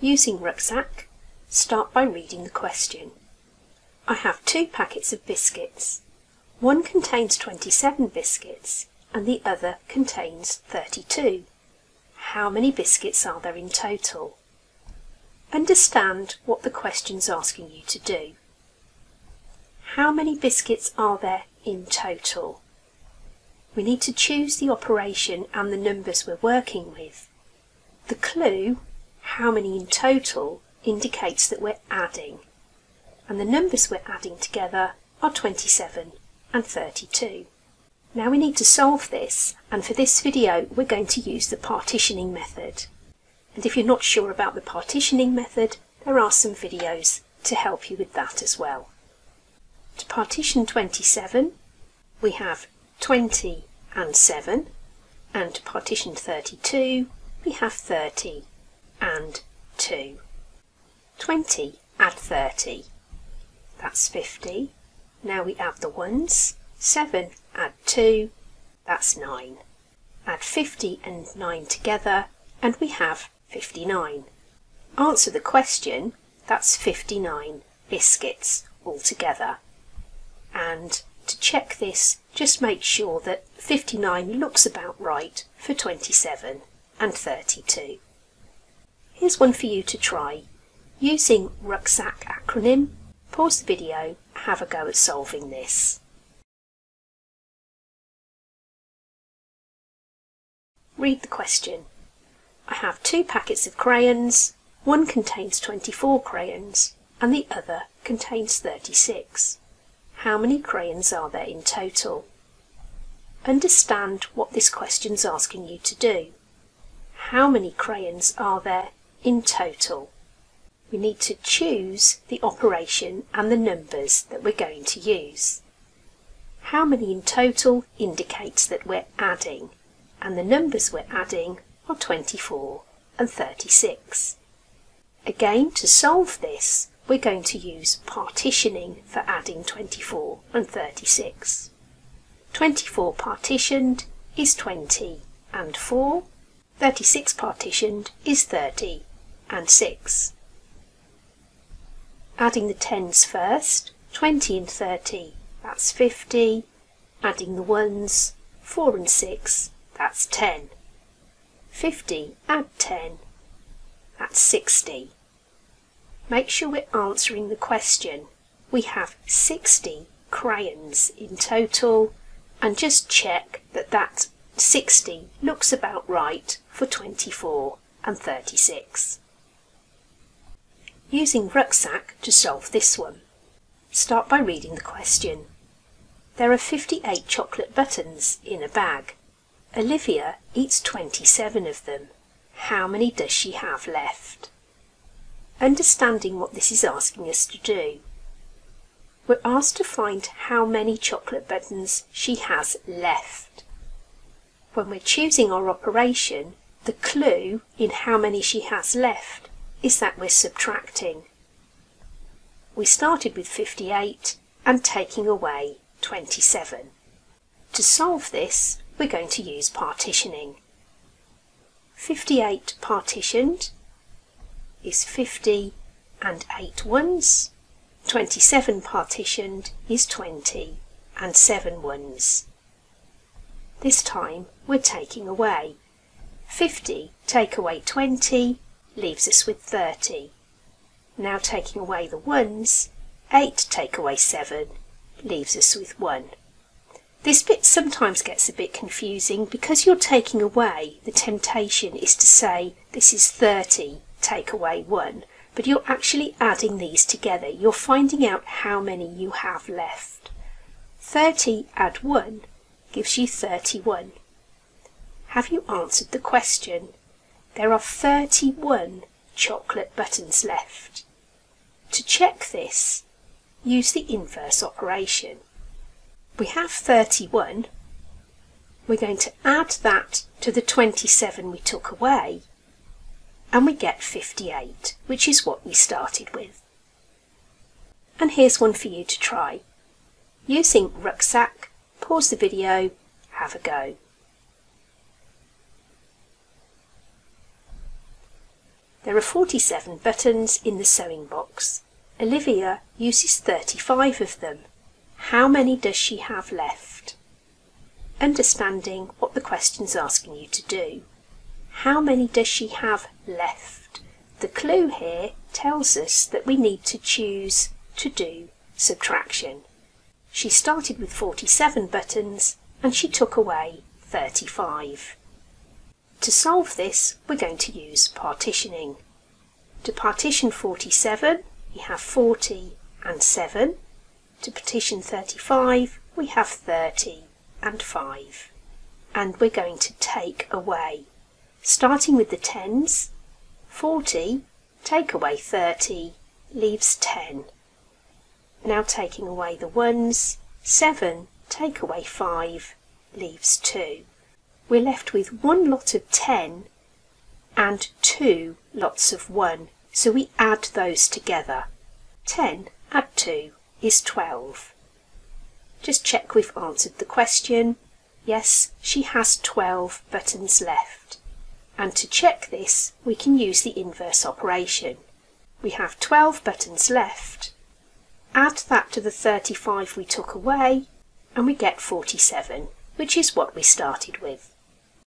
Using RUCSAC, start by reading the question. I have two packets of biscuits. One contains 27 biscuits and the other contains 32. How many biscuits are there in total? Understand what the question's asking you to do. How many biscuits are there in total? We need to choose the operation and the numbers we're working with. The clue, how many in total, indicates that we're adding. And the numbers we're adding together are 27 and 32. Now we need to solve this, and for this video we're going to use the partitioning method. And if you're not sure about the partitioning method, there are some videos to help you with that as well. To partition 27, we have 20 and 7, and to partition 32, we have 30 and 2. 20 add 30, that's 50. Now we add the ones, 7 add 2, that's 9. Add 50 and 9 together, and we have 59. Answer the question, that's 59 biscuits altogether. And to check this, just make sure that 59 looks about right for 27 and 32. Here's one for you to try. Using RUCSAC acronym, pause the video, have a go at solving this. Read the question. I have two packets of crayons, one contains 24 crayons and the other contains 36. How many crayons are there in total? Understand what this question's asking you to do. How many crayons are there in total? We need to choose the operation and the numbers that we're going to use. How many in total indicates that we're adding, and the numbers we're adding are 24 and 36. Again, to solve this, we're going to use partitioning for adding 24 and 36. 24 partitioned is 20 and 4. 36 partitioned is 30 and 6. Adding the tens first, 20 and 30, that's 50. Adding the ones, 4 and 6, that's 10. 50 add 10, that's 60. Make sure we're answering the question. We have 60 crayons in total and just check that that 60 looks about right for 24 and 36. Using RUCSAC to solve this one. Start by reading the question. There are 58 chocolate buttons in a bag. Olivia eats 27 of them. How many does she have left? Understanding what this is asking us to do. We're asked to find how many chocolate buttons she has left. When we're choosing our operation, the clue in how many she has left is that we're subtracting. We started with 58 and taking away 27. To solve this, we're going to use partitioning. 58 partitioned is 50 and 8 ones. 27 partitioned is 20 and 7 ones. This time we're taking away. 50 take away 20 leaves us with 30. Now taking away the ones, 8 take away 7 leaves us with 1. This bit sometimes gets a bit confusing because you're taking away, the temptation is to say this is 30, take away 1, but you're actually adding these together. You're finding out how many you have left. 30 add 1 gives you 31. Have you answered the question? There are 31 chocolate buttons left. To check this, use the inverse operation we have 31. We're going to add that to the 27 we took away and we get 58, which is what we started with. And here's one for you to try. Using RUCSAC, pause the video, have a go. There are 47 buttons in the sewing box. Olivia uses 35 of them. How many does she have left? Understanding what the question's asking you to do. How many does she have left? The clue here tells us that we need to choose to do subtraction. She started with 47 buttons and she took away 35. To solve this, we're going to use partitioning. To partition 47, we have 40 and 7. To partition 35, we have 30 and 5. And we're going to take away. Starting with the tens, 40, take away 30, leaves 10. Now taking away the ones, 7, take away 5, leaves 2 we're left with one lot of 10 and two lots of 1. So we add those together. 10 add 2 is 12. Just check we've answered the question. Yes, she has 12 buttons left. And to check this, we can use the inverse operation. We have 12 buttons left. Add that to the 35 we took away, and we get 47, which is what we started with.